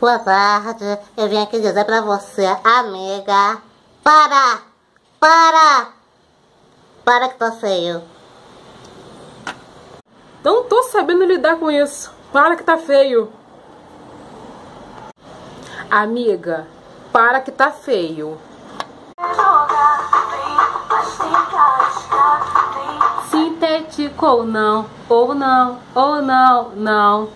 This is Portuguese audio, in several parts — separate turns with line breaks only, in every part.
Boa tarde, eu vim aqui dizer pra você, amiga, para, para, para que tá feio.
Não tô sabendo lidar com isso. Para que tá feio. Amiga, para que tá feio. Sintético ou não, ou não, ou não, não.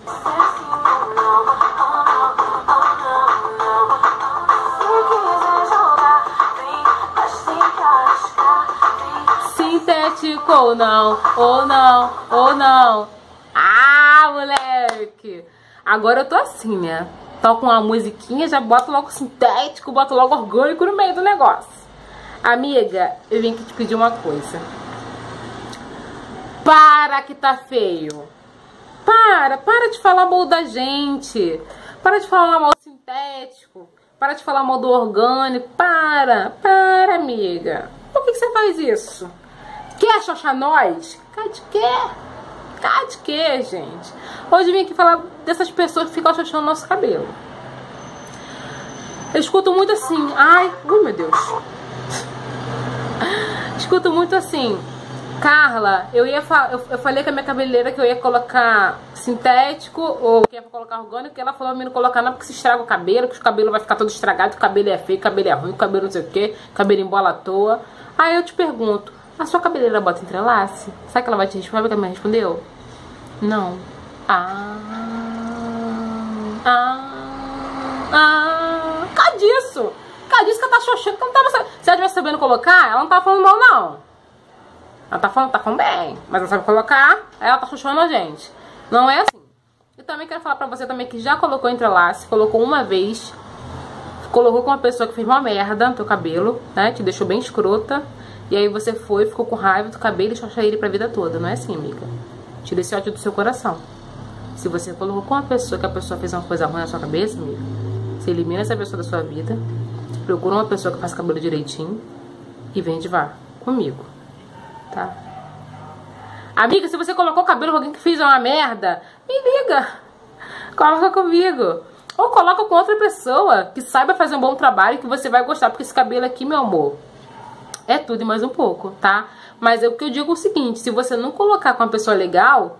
Ou não, ou não, ou não. Ah, moleque! Agora eu tô assim, né? Toco uma musiquinha, já boto logo sintético, boto logo orgânico no meio do negócio. Amiga, eu vim aqui te pedir uma coisa. Para que tá feio. Para, para de falar mal da gente. Para de falar mal do sintético. Para de falar mal do orgânico. Para, para, amiga. Por que, que você faz isso? Quer xoxar nós? Cá de quê? Cá de quê, gente? Hoje eu vim aqui falar dessas pessoas que ficam xoxando nosso cabelo. Eu escuto muito assim, ai, oh meu Deus. Escuto muito assim, Carla, eu ia eu, eu falei com a minha cabeleireira que eu ia colocar sintético ou que ia colocar orgânico, e ela falou pra mim não colocar não porque se estraga o cabelo, que o cabelo vai ficar todo estragado, que o cabelo é feio, o cabelo é ruim, o cabelo não sei o que, cabelo embola à toa. Aí eu te pergunto, a sua cabeleireira bota entrelace? Sabe que ela vai te responder? Sabe que ela me respondeu? Não. Ah. Ah. Ah. Cadê disso? Cadê disso que ela tá xoxando que não tava sabendo. Se ela tivesse sabendo colocar, ela não tava falando mal, não. Ela tá falando, tá falando bem. Mas ela sabe colocar, aí ela tá xoxando a gente. Não é assim. Eu também quero falar pra você também que já colocou entrelace, colocou uma vez, colocou com uma pessoa que fez uma merda no teu cabelo, né? Te deixou bem escrota. E aí você foi, ficou com raiva do cabelo e xoxa ele pra vida toda. Não é assim, amiga. Tira esse ódio do seu coração. Se você colocou com uma pessoa que a pessoa fez uma coisa ruim na sua cabeça, amiga, você elimina essa pessoa da sua vida, procura uma pessoa que faz cabelo direitinho e vem de vá comigo, tá? Amiga, se você colocou o cabelo com alguém que fez uma merda, me liga. Coloca comigo. Ou coloca com outra pessoa que saiba fazer um bom trabalho e que você vai gostar. Porque esse cabelo aqui, meu amor, é tudo e mais um pouco, tá? Mas é o que eu digo é o seguinte, se você não colocar com uma pessoa legal,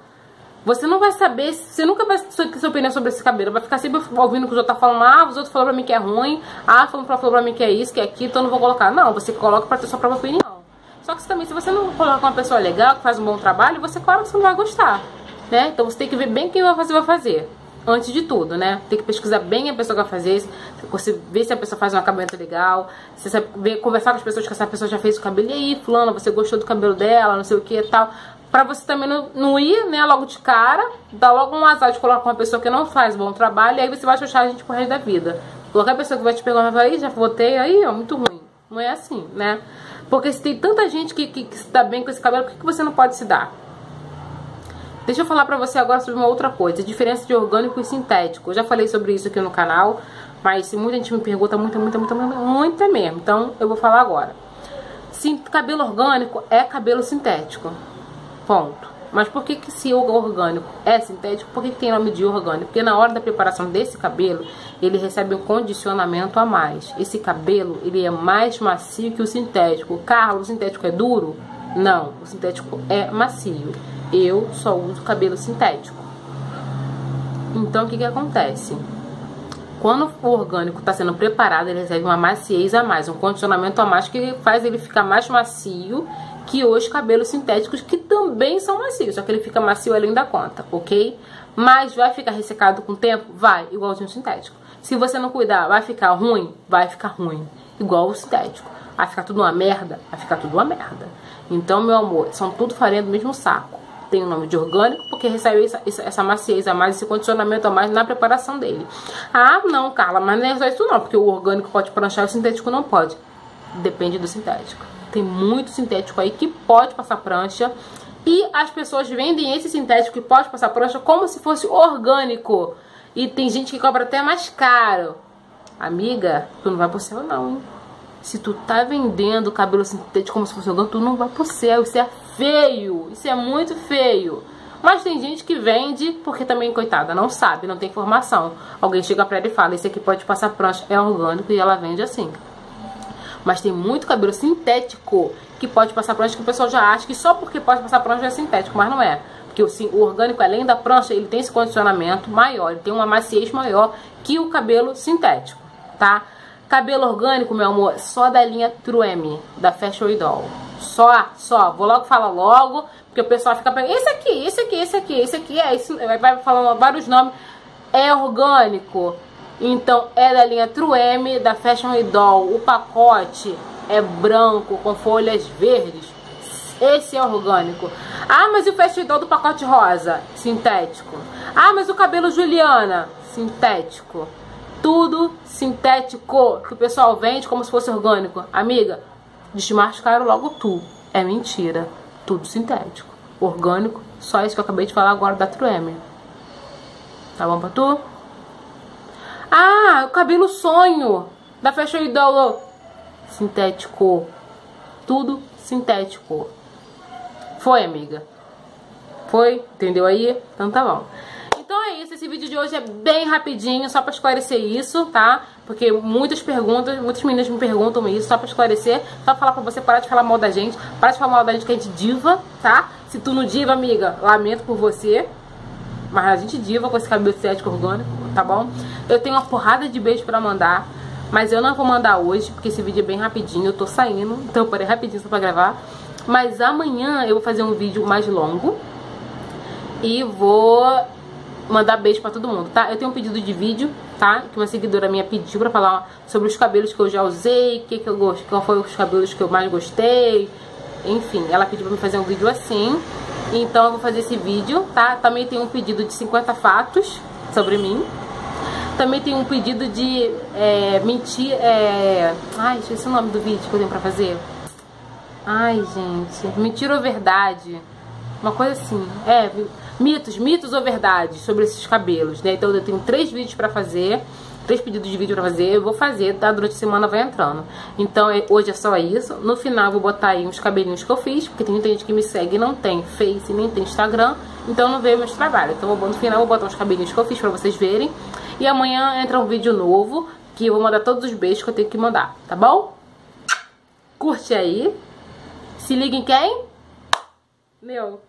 você não vai saber, você nunca vai ter sua opinião sobre esse cabelo. Vai ficar sempre ouvindo que os outros tá falando, ah, os outros falaram pra mim que é ruim, ah, falando pra, pra mim que é isso, que é aquilo, então eu não vou colocar. Não, você coloca pra ter sua própria opinião. Só que também, se você não colocar uma pessoa legal, que faz um bom trabalho, você, claro, você não vai gostar, né? Então você tem que ver bem quem você vai fazer antes de tudo, né? Tem que pesquisar bem a pessoa que vai fazer, você ver se a pessoa faz um acabamento legal, você ver, conversar com as pessoas que essa pessoa já fez o cabelo, e aí, fulano, você gostou do cabelo dela, não sei o que e tal. Pra você também não, não ir, né, logo de cara, dar logo um azar de colocar uma pessoa que não faz bom trabalho, e aí você vai achar a gente pro resto da vida. Qualquer pessoa que vai te pegar vai falar, já votei, aí, ó, muito ruim. Não é assim, né? Porque se tem tanta gente que, que, que se dá bem com esse cabelo, por que, que você não pode se dar? Deixa eu falar pra você agora sobre uma outra coisa, a diferença de orgânico e sintético. Eu já falei sobre isso aqui no canal, mas muita gente me pergunta, muita, muita, muita, muita mesmo. Então eu vou falar agora. Sim, cabelo orgânico é cabelo sintético. Ponto. Mas por que, que se o orgânico é sintético, por que, que tem nome de orgânico? Porque na hora da preparação desse cabelo, ele recebe um condicionamento a mais. Esse cabelo, ele é mais macio que o sintético. Carlos, o sintético é duro? Não, o sintético é macio eu só uso cabelo sintético. Então, o que que acontece? Quando o orgânico está sendo preparado, ele recebe uma maciez a mais, um condicionamento a mais que faz ele ficar mais macio que os cabelos sintéticos, que também são macios, só que ele fica macio além da conta, ok? Mas vai ficar ressecado com o tempo? Vai, igualzinho sintético. Se você não cuidar, vai ficar ruim? Vai ficar ruim, igual o sintético. Vai ficar tudo uma merda? Vai ficar tudo uma merda. Então, meu amor, são tudo farinha do mesmo saco tem o nome de orgânico, porque recebe essa, essa maciez a mais, esse condicionamento a mais na preparação dele. Ah, não, Carla, mas não é só isso não, porque o orgânico pode pranchar e o sintético não pode. Depende do sintético. Tem muito sintético aí que pode passar prancha. E as pessoas vendem esse sintético que pode passar prancha como se fosse orgânico. E tem gente que cobra até mais caro. Amiga, tu não vai pro céu não, hein? Se tu tá vendendo cabelo sintético como se fosse orgânico, tu não vai pro céu. Isso é feio. Isso é muito feio. Mas tem gente que vende porque também, coitada, não sabe, não tem informação. Alguém chega pra ela e fala, esse aqui pode passar prancha, é orgânico e ela vende assim. Mas tem muito cabelo sintético que pode passar prancha que o pessoal já acha que só porque pode passar prancha é sintético, mas não é. Porque assim, o orgânico, além da prancha, ele tem esse condicionamento maior, ele tem uma maciez maior que o cabelo sintético, tá? Cabelo orgânico, meu amor, só da linha Trueme, da Fashion Doll. Só, só. Vou logo falar logo, porque o pessoal fica perguntando, esse aqui, esse aqui, esse aqui, esse aqui, é isso, vai falando vários nomes. É orgânico. Então, é da linha Trueme, da Fashion Doll. O pacote é branco, com folhas verdes. Esse é orgânico. Ah, mas e o festival do pacote rosa? Sintético. Ah, mas o cabelo Juliana? Sintético. Tudo sintético. Que o pessoal vende como se fosse orgânico. Amiga, desmascaram logo tu. É mentira. Tudo sintético. Orgânico, só isso que eu acabei de falar agora da Trueme. Tá bom pra tu? Ah, o cabelo sonho da Fashion Idol. Sintético. Tudo sintético. Foi, amiga? Foi? Entendeu aí? Então tá bom. Então é isso, esse vídeo de hoje é bem rapidinho, só pra esclarecer isso, tá? Porque muitas perguntas, muitas meninas me perguntam isso, só pra esclarecer, só falar pra você parar de falar mal da gente, parar de falar mal da gente que a gente diva, tá? Se tu não diva, amiga, lamento por você, mas a gente diva com esse cabelo cético orgânico, tá bom? Eu tenho uma porrada de beijo pra mandar, mas eu não vou mandar hoje, porque esse vídeo é bem rapidinho, eu tô saindo, então eu parei rapidinho só pra gravar. Mas amanhã eu vou fazer um vídeo mais longo e vou mandar beijo pra todo mundo, tá? Eu tenho um pedido de vídeo, tá? Que uma seguidora minha pediu pra falar sobre os cabelos que eu já usei, que que eu gosto, qual foi os cabelos que eu mais gostei. Enfim, ela pediu pra me fazer um vídeo assim. Então eu vou fazer esse vídeo, tá? Também tem um pedido de 50 fatos sobre mim. Também tem um pedido de é, mentir. É... Ai, esqueci o nome do vídeo que eu tenho pra fazer. Ai, gente. Mentira ou verdade? Uma coisa assim. É, mitos, mitos ou verdade sobre esses cabelos, né? Então eu tenho três vídeos pra fazer. Três pedidos de vídeo pra fazer, eu vou fazer, tá? Durante a semana vai entrando. Então, é, hoje é só isso. No final, vou botar aí uns cabelinhos que eu fiz, porque tem muita gente que me segue e não tem Face, nem tem Instagram, então não vê meus trabalhos. Então, no final, vou botar uns cabelinhos que eu fiz pra vocês verem. E amanhã entra um vídeo novo, que eu vou mandar todos os beijos que eu tenho que mandar, tá bom? Curte aí. Se liga em quem? Meu.